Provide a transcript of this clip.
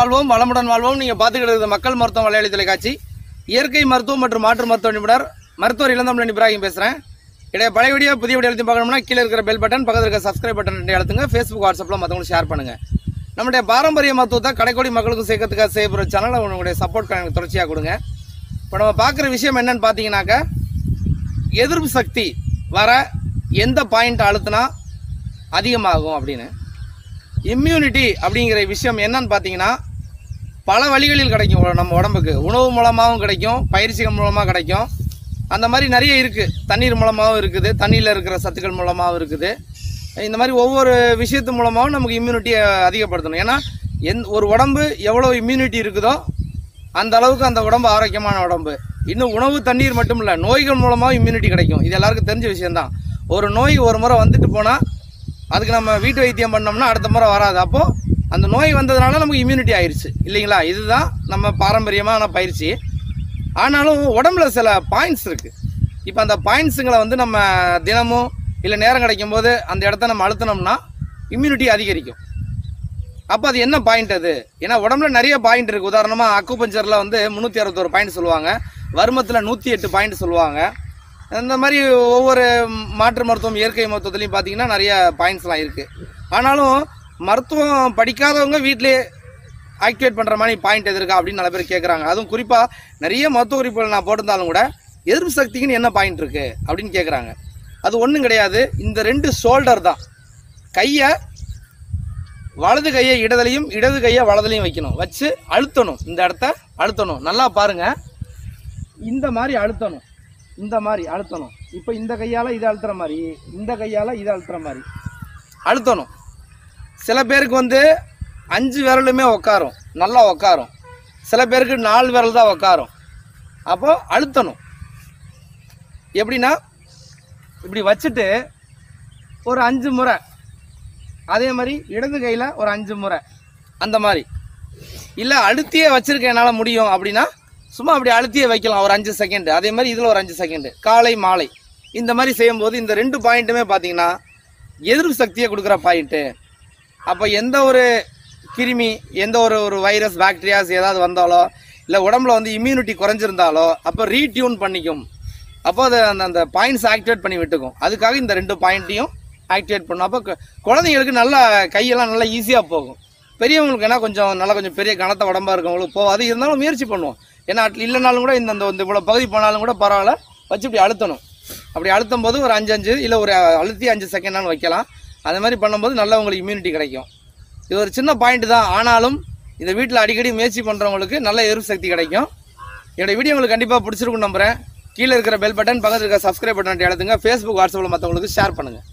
வாழ்வோம் வளமுடன் வாழ்வோம். நீங்கள் பார்த்துக்கிட்டு இருக்கிற மக்கள் மருத்துவம் மலையாளி தொலைக்காட்சி. இயற்கை மருத்துவம் மற்றும் மாற்று மருத்துவ நிபுணர் மருத்துவர் இளந்தமிழன் இப்ராஹிம் பேசுகிறேன் இடையே பழைய வீடியோ புதிய வீடியோ எழுதி பார்க்கணும்னா கீழே இருக்கிற பெல் பட்டன் பக்கத்தில் இருக்க சப்ஸ்கிரைப் பட்டன் ரெண்டு அழுத்துங்க. ஃபேஸ்புக் வாட்ஸ்அப்பில் மற்றவங்களுக்கு ஷேர் பண்ணுங்கள் நம்முடைய பாரம்பரிய மருத்துவத்தை கடைக்கோடி மக்களுக்கும் சேர்க்கறதுக்காக செய்யப்படுற சேனலை உங்களுடைய சப்போர்ட் எனக்கு தொடர்ச்சியாக கொடுங்க. இப்போ நம்ம பார்க்குற விஷயம் என்னன்னு பார்த்தீங்கன்னாக்கா எதிர்ப்பு சக்தி வர எந்த பாயிண்ட் அழுத்தினா அதிகமாகும் அப்படின்னு. இம்யூனிட்டி அப்படிங்கிற விஷயம் என்னன்னு பார்த்தீங்கன்னா பல வழிகளில் கிடைக்கும் நம்ம உடம்புக்கு. உணவு மூலமாகவும் கிடைக்கும் பயிற்சிகள் மூலமாக கிடைக்கும். அந்த மாதிரி நிறைய இருக்குது தண்ணீர் மூலமாகவும் இருக்குது தண்ணியில் இருக்கிற சத்துக்கள் மூலமாகவும் இருக்குது. இந்த மாதிரி ஒவ்வொரு விஷயத்து மூலமாகவும் நமக்கு இம்யூனிட்டியை அதிகப்படுத்தணும். ஏன்னா எந் ஒரு உடம்பு எவ்வளோ இம்யூனிட்டி இருக்குதோ அந்த அளவுக்கு அந்த உடம்பு ஆரோக்கியமான உடம்பு. இன்னும் உணவு தண்ணீர் மட்டும் இல்லை நோய்கள் மூலமாகவும் இம்யூனிட்டி கிடைக்கும். இது எல்லாருக்கும் தெரிஞ்ச விஷயந்தான் ஒரு நோய் ஒரு முறை வந்துட்டு போனால் அதுக்கு நம்ம வீட்டு வைத்தியம் பண்ணோம்னா அடுத்த முறை வராது. அப்போது அந்த நோய் வந்ததுனால நமக்கு இம்யூனிட்டி ஆயிடுச்சு இல்லைங்களா? இதுதான் நம்ம பாரம்பரியமான பயிற்சி. ஆனாலும் உடம்புல சில பாயிண்ட்ஸ் இருக்குது இப்போ அந்த பாயிண்ட்ஸுங்களை வந்து நம்ம தினமும் இல்லை நேரம் கிடைக்கும் போது அந்த இடத்த நம்ம அழுத்தினோம்னா இம்யூனிட்டி அதிகரிக்கும். அப்போ அது என்ன பாயிண்ட் அது? ஏன்னா உடம்புல நிறைய பாயிண்ட் இருக்குது உதாரணமாக அக்குபஞ்சரில் வந்து முந்நூற்றி அறுபத்தோரு பாயிண்ட் சொல்லுவாங்க. வருமத்தில் நூற்றி எட்டு பாயிண்ட் சொல்லுவாங்க. இந்த மாதிரி ஒவ்வொரு மாற்று மருத்துவம் இயற்கை மருத்துவத்துலையும் பார்த்தீங்கன்னா நிறைய பாயிண்ட்ஸ்லாம் இருக்குது ஆனாலும் மருத்துவம் படிக்காதவங்க வீட்டிலே ஆக்டிவேட் பண்ணுற மாதிரி பாயிண்ட் எது இருக்கா அப்படின்னு நல்ல பேர் கேட்குறாங்க அதுவும் குறிப்பாக நிறைய மருத்துவ குறிப்புகள் நான் போட்டிருந்தாலும் கூட எதிர்ப்பு சக்திக்குன்னு என்ன பாயிண்ட் இருக்குது அப்படின்னு கேட்குறாங்க அது ஒன்றும் கிடையாது. இந்த ரெண்டு ஷோல்டர் தான். கையை வலது கையை இடதுலையும் இடது கையை வலதுலையும் வைக்கணும். வச்சு அழுத்தணும். இந்த இடத்த அழுத்தணும். நல்லா பாருங்க. இந்த மாதிரி அழுத்தணும். இந்த மாதிரி அழுத்தணும். இப்போ இந்த கையால் இதை அழுத்துற மாதிரி இந்த கையால் இதை அழுத்துற மாதிரி அழுத்தணும். சில பேருக்கு வந்து அஞ்சு விரலுமே உக்காரும். நல்லா உக்காரும். சில பேருக்கு நாலு விரல் தான் உக்காரும். அப்போது அழுத்தணும். எப்படின்னா இப்படி வச்சுட்டு ஒரு அஞ்சு முறை. அதே மாதிரி இடது கையில் ஒரு அஞ்சு முறை. அந்த மாதிரி. இல்லை அழுத்தியே வச்சுருக்க என்னால் முடியும் அப்படின்னா சும்மா அப்படி அழுத்தியே வைக்கலாம். ஒரு அஞ்சு செகண்டு அதே மாதிரி இதில் ஒரு அஞ்சு செகண்டு காலை மாலை. இந்த மாதிரி செய்யும்போது இந்த ரெண்டு பாயிண்ட்டுமே பார்த்தீங்கன்னா எதிர்ப்பு சக்தியை கொடுக்குற பாயிண்ட்டு அப்போ எந்த ஒரு கிருமி எந்த ஒரு ஒரு வைரஸ் பாக்டீரியாஸ் ஏதாவது வந்தாலோ இல்லை உடம்புல வந்து இம்யூனிட்டி குறைஞ்சிருந்தாலோ அப்போ ரீடியூன் பண்ணிக்கும். அப்போ அதை அந்த அந்த பாயிண்ட்ஸ் ஆக்டிவேட் பண்ணி விட்டுக்கும். அதுக்காக இந்த ரெண்டு பாயிண்ட்டையும் ஆக்டிவேட் பண்ணும். அப்போ குழந்தைங்களுக்கு நல்லா கையெல்லாம் நல்லா ஈஸியாக போகும். பெரியவங்களுக்கு ஏன்னா கொஞ்சம் நல்லா கொஞ்சம் பெரிய கனத்த உடம்பாக இருக்கவங்களுக்கு போகாது. இருந்தாலும் முயற்சி பண்ணுவோம். ஏன்னா இல்லைனாலும் கூட இந்த இந்த இவ்வளோ பகுதி போனாலும் கூட பரவாயில்ல. வச்சு இப்படி அழுத்தணும். அப்படி அழுத்தும் போது ஒரு அஞ்சு அஞ்சு இல்லை ஒரு அழுத்தி அஞ்சு செகண்டானு வைக்கலாம். அந்த மாதிரி பண்ணும்போது நல்லா உங்களுக்கு இம்யூனிட்டி கிடைக்கும். இது ஒரு சின்ன பாயிண்ட் தான். ஆனாலும் இதை வீட்டில் அடிக்கடி முயற்சி பண்ணுறவங்களுக்கு நல்ல எதிர்ப்பு சக்தி கிடைக்கும். என்னோட வீடியோ உங்களுக்கு கண்டிப்பாக பிடிச்சிருக்கும் நம்புகிறேன் கீழே இருக்கிற பெல் பட்டன் பக்கத்தில் இருக்கிற சப்ஸ்கிரைப் பட்டன் அழுத்துங்க. ஃபேஸ்புக் வாட்ஸ்அப்பில் மற்றவங்களுக்கு ஷேர் பண்ணுங்கள்